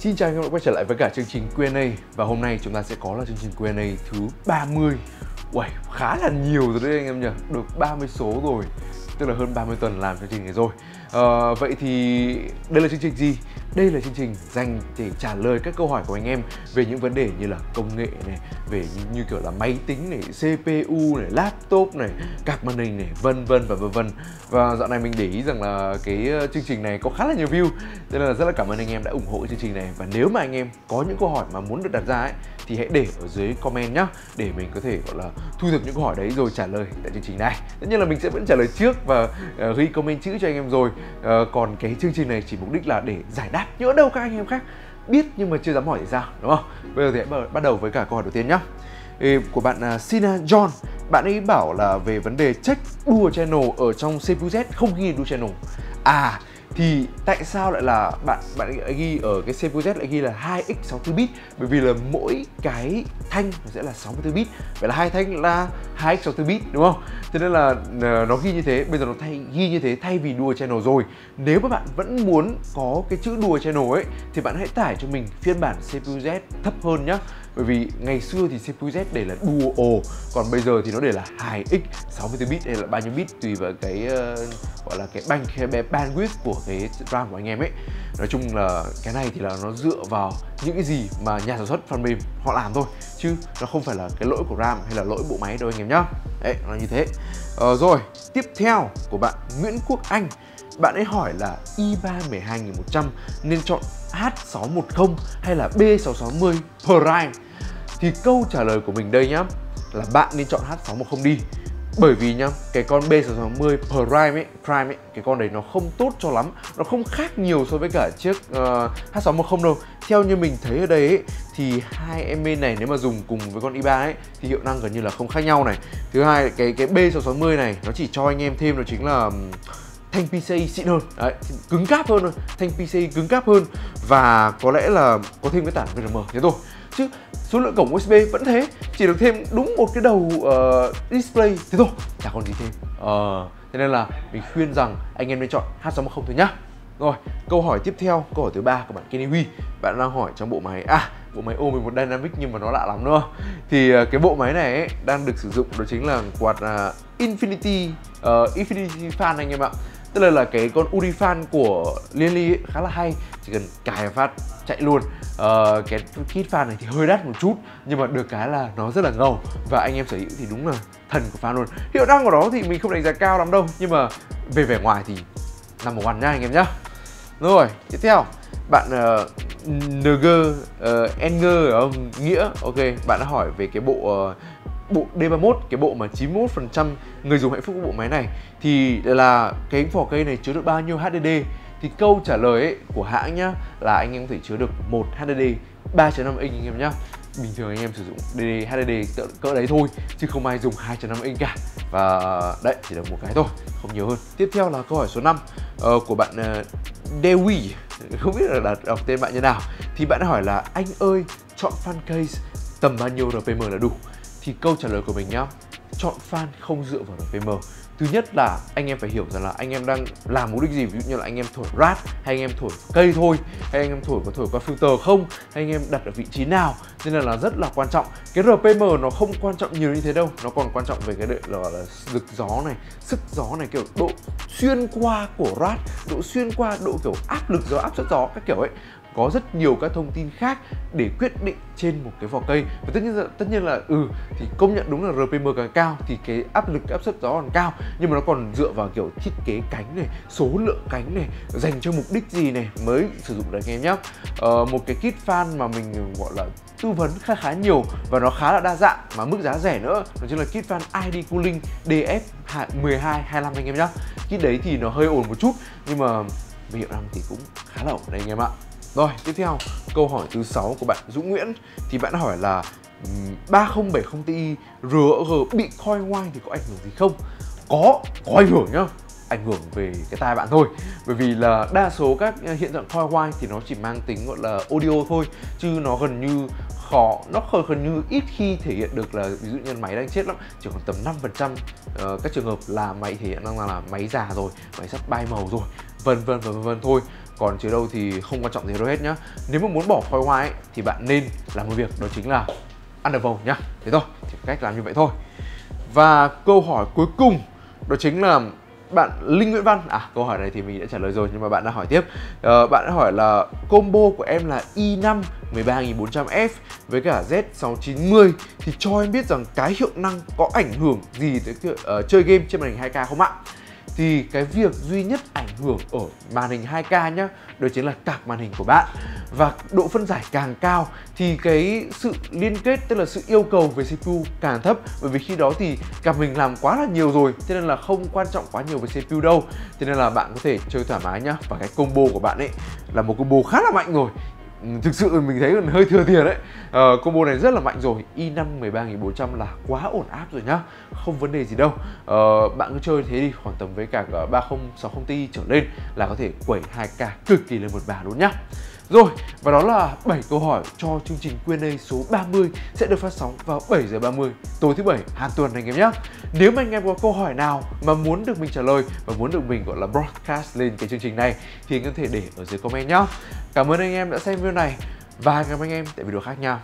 Xin chào anh em đã quay trở lại với cả chương trình Q&A Và hôm nay chúng ta sẽ có là chương trình Q&A thứ 30 Uầy, khá là nhiều rồi đấy anh em nhỉ? Được 30 số rồi. Tức là hơn 30 tuần làm chương trình này rồi. À, Vậy thì đây là chương trình gì? Đây là chương trình dành để trả lời các câu hỏi của anh em về những vấn đề như là công nghệ này, về như, như kiểu là máy tính này, CPU này, laptop này, card màn hình này, vân vân và vân vân. Và dạo này mình để ý rằng là cái ờ, chương trình này có khá là nhiều view, nên là rất là cảm ơn anh em đã ủng hộ chương trình này. Và nếu mà anh em có những câu hỏi mà muốn được đặt ra ấy thì hãy để ở dưới comment nhá để mình có thể gọi là thu thập những câu hỏi đấy rồi trả lời tại chương trình này. Tất nhiên là mình sẽ vẫn trả lời trước và uh, ghi comment chữ cho anh em rồi. Uh, còn cái chương trình này chỉ mục đích là để giải đáp nhỡ đâu các anh em khác biết nhưng mà chưa dám hỏi thì sao, đúng không? Bây giờ thì hãy bắt đầu với cả câu hỏi đầu tiên nhá. Của bạn à, Sina John, bạn ấy bảo là về vấn đề check đua channel ở trong CPU Z không ghi đua channel. À thì tại sao lại là bạn bạn lại ghi ở cái CPU Z lại ghi là 2x64 bit? Bởi vì là mỗi cái thanh sẽ là 64 bit. Vậy là hai thanh là 2x64 bit, đúng không? Cho nên là ờ, nó ghi như thế. Bây giờ nó thay, ghi như thế thay vì đùa channel rồi. Nếu mà bạn vẫn muốn có cái chữ đùa channel ấy, thì bạn hãy tải cho mình phiên bản CPU Z thấp hơn nhá bởi vì ngày xưa thì CPU Z để là dual còn bây giờ thì nó để là 2x 64 bit hay là bao nhiêu bit tùy vào cái uh, gọi là cái banh cái bandwidth của cái RAM của anh em ấy. Nói chung là cái này thì là nó dựa vào những cái gì mà nhà sản xuất phần mềm họ làm thôi chứ nó không phải là cái lỗi của RAM hay là lỗi bộ máy đâu anh em nhá. Đấy nó như thế. Ờ, rồi tiếp theo của bạn Nguyễn Quốc Anh. Bạn ấy hỏi là i3 12100 nên chọn H610 hay là B660 Prime? Thì câu trả lời của mình đây nhá là bạn nên chọn H610 đi. Bởi vì nhá cái con B660 Prime ấy Prime ấy cái con đấy nó không tốt cho lắm nó không khác nhiều so với cả chiếc ờ, uh, H610 đâu. Theo như mình thấy ở đây ấy, thì hai em bên này nếu mà dùng cùng với con i3 ấy thì hiệu năng gần như là không khác nhau này. Thứ hai cái cái B660 này nó chỉ cho anh em thêm đó chính là thanh PCI xịn hơn. Đấy cứng cáp hơn thôi. Thanh PCI cứng cáp hơn. Và có lẽ là có thêm cái tản VRM thế thôi. Chứ số lượng cổng USB vẫn thế. Chỉ được thêm đúng một cái đầu uh, display. Thế thôi. Chả còn gì thêm. Uh, thế nên là mình khuyên rằng anh em nên chọn H610 thôi nhá. Rồi câu hỏi tiếp theo câu hỏi thứ ba của bạn Kenny Huy. Bạn đang hỏi trong bộ máy. À bộ máy O11 Dynamic nhưng mà nó lạ lắm đúng không thì uh, cái bộ máy này ấy, đang được sử dụng đó chính là quạt uh, Infinity uh, Infinity Fan anh em ạ tức là là cái con Urifan của Liên Ly khá là hay. Chỉ cần cài phát chạy luôn. Uh, cái kit fan này thì hơi đắt một chút nhưng mà được cái là nó rất là ngầu. Và anh em sở hữu thì đúng là thần của fan luôn. Hiệu năng của nó thì mình không đánh giá cao lắm đâu nhưng mà về vẻ ngoài thì nằm một one nha anh em nhá. Rồi tiếp theo. Bạn ờ, uh, NG uh, ờ, Enger ở Nghĩa. Ok bạn đã hỏi về cái bộ uh, bộ D31 cái bộ mà 91% người dùng hạnh phúc của bộ máy này thì là cái vỏ cây này chứa được bao nhiêu HDD thì câu trả lời ấy của hãng nhá là anh em có thể chứa được một HDD 3.5 inch anh em nhá. Bình thường anh em sử dụng DD, HDD cỡ, đấy thôi chứ không ai dùng 2.5 inch cả. Và đấy chỉ là một cái thôi không nhiều hơn. Tiếp theo là câu hỏi số 5 uh, ờ, của bạn uh, Dewi. Không biết là đọc tên bạn như nào. Thì bạn hỏi là anh ơi chọn fan case tầm bao nhiêu RPM là đủ? Thì câu trả lời của mình nhá chọn fan không dựa vào RPM thứ nhất là anh em phải hiểu rằng là anh em đang làm mục đích gì ví dụ như là anh em thổi rát hay anh em thổi cây thôi hay anh em thổi có thổi qua filter không hay anh em đặt ở vị trí nào. Nên là, là rất là quan trọng. Cái rpm nó không quan trọng nhiều như thế đâu nó còn quan trọng về cái là, là lực gió này sức gió này kiểu độ xuyên qua của rát độ xuyên qua độ kiểu áp lực gió áp suất gió các kiểu ấy có rất nhiều các thông tin khác để quyết định trên một cái vỏ cây. Và tất nhiên là tất nhiên là ừ thì công nhận đúng là RPM càng cao thì cái áp lực áp suất gió còn cao. Nhưng mà nó còn dựa vào kiểu thiết kế cánh này số lượng cánh này dành cho mục đích gì này mới sử dụng được anh em nhé ờ, một cái kit fan mà mình gọi là tư vấn khá khá nhiều và nó khá là đa dạng mà mức giá rẻ nữa đó chính là kit fan ID cooling DF 12 25 anh em nhé kit đấy thì nó hơi ổn một chút nhưng mà về hiệu năng thì cũng khá là ổn đấy anh em ạ rồi, tiếp theo, câu hỏi thứ 6 của bạn Dũng Nguyễn. Thì bạn hỏi là 3070 Ti RG bị coi ngoai thì có ảnh hưởng gì không? Có, có ảnh hưởng nhá. Ảnh hưởng về cái tai bạn thôi. Bởi vì là đa số các à, hiện tượng coi ngoai thì nó chỉ mang tính gọi là audio thôi. Chứ nó gần như khó nó gần, gần như ít khi thể hiện được là ví dụ như máy đang chết lắm chỉ còn tầm 5% uh, ờ, các trường hợp là máy thể hiện đang là, là máy già rồi máy sắp bay màu rồi vân vân vân vân thôi còn chứ đâu thì không quan trọng gì đâu hết nhá. Nếu mà muốn bỏ khoai hoa ấy thì bạn nên làm một việc đó chính là ăn được vầu nhá. Thế thôi thì cách làm như vậy thôi. Và câu hỏi cuối cùng đó chính là bạn Linh Nguyễn Văn. À câu hỏi này thì mình đã trả lời rồi nhưng mà bạn đã hỏi tiếp. Uh, bạn đã hỏi là combo của em là i5 13400F với cả Z690 thì cho em biết rằng cái hiệu năng có ảnh hưởng gì tới uh, chơi game trên màn hình 2K không ạ? thì cái việc duy nhất hưởng ở màn hình 2K nhá. Đó chính là cạc màn hình của bạn. Và độ phân giải càng cao thì cái sự liên kết, tức là sự yêu cầu về CPU càng thấp. Bởi vì khi đó thì cặp mình làm quá là nhiều rồi cho nên là không quan trọng quá nhiều về CPU đâu. Cho nên là bạn có thể chơi thoải mái nhá. Và cái combo của bạn ấy là một combo khá là mạnh rồi. Ừ, thực sự mình thấy hơi thừa tiền đấy. Uh, combo này rất là mạnh rồi. I5 13400 là quá ổn áp rồi nhá. Không vấn đề gì đâu. Uh, bạn cứ chơi thế đi khoảng tầm với cả ờ, 3060 Ti trở lên là có thể quẩy 2K cực kỳ lên một bà luôn nhá rồi, và đó là 7 câu hỏi cho chương trình Q&A số 30 sẽ được phát sóng vào 7 giờ 30 tối thứ bảy hàng tuần anh em nhé. Nếu mà anh em có câu hỏi nào mà muốn được mình trả lời và muốn được mình gọi là broadcast lên cái chương trình này thì anh có thể để ở dưới comment nhé. Cảm ơn anh em đã xem video này và hẹn gặp anh em tại video khác nha.